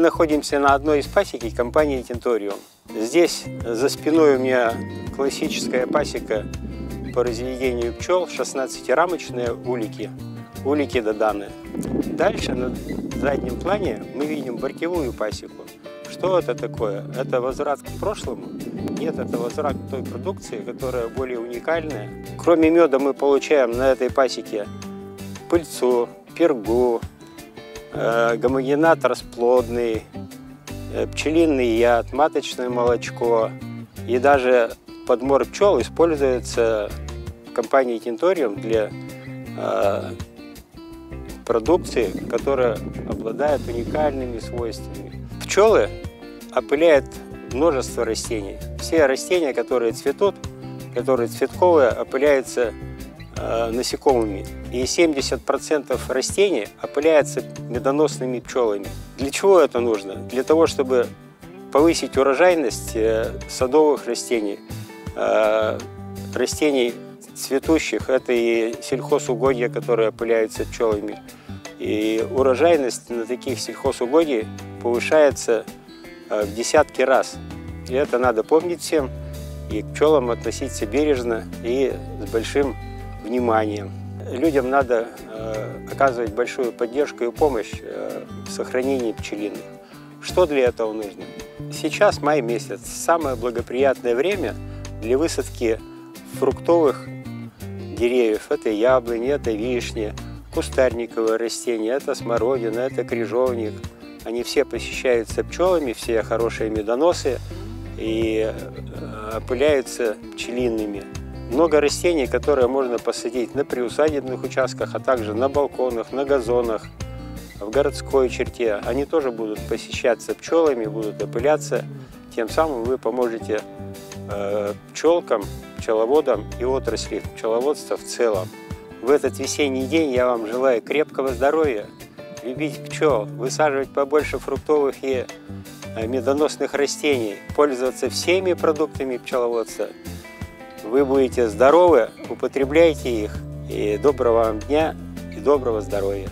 находимся на одной из пасеки компании Тенториум. Здесь за спиной у меня классическая пасека по разведению пчел, 16-рамочные улики, улики доданы. Дальше на заднем плане мы видим баркевую пасеку. Что это такое? Это возврат к прошлому? Нет, это возврат к той продукции, которая более уникальная. Кроме меда мы получаем на этой пасеке пыльцу, пергу, гомогенат расплодный, э, пчелиный яд, маточное молочко. И даже подмор пчел используется в компании Тинториум для э, продукции, которая обладает уникальными свойствами. Пчелы опыляют множество растений. Все растения, которые цветут, которые цветковые, опыляются э, насекомыми. И 70% растений опыляются медоносными пчелами. Для чего это нужно? Для того, чтобы повысить урожайность э, садовых растений, э, растений цветущих, это и сельхозугодья, которые опыляются пчелами. И урожайность на таких сельхозугодий повышается э, в десятки раз. И это надо помнить всем, и к пчелам относиться бережно и с большим вниманием. Людям надо э, оказывать большую поддержку и помощь э, в сохранении пчелиных. Что для этого нужно? Сейчас май месяц, самое благоприятное время для высадки фруктовых деревьев. Это яблони, это вишни, кустарниковые растения, это смородина, это крыжовник. Они все посещаются пчелами, все хорошие медоносы и э, опыляются пчелиными. Много растений, которые можно посадить на приусадебных участках, а также на балконах, на газонах, в городской черте. Они тоже будут посещаться пчелами, будут опыляться. Тем самым вы поможете э, пчелкам, пчеловодам и отрасли пчеловодства в целом. В этот весенний день я вам желаю крепкого здоровья, любить пчел, высаживать побольше фруктовых и э, медоносных растений, пользоваться всеми продуктами пчеловодства вы будете здоровы, употребляйте их. И доброго вам дня и доброго здоровья.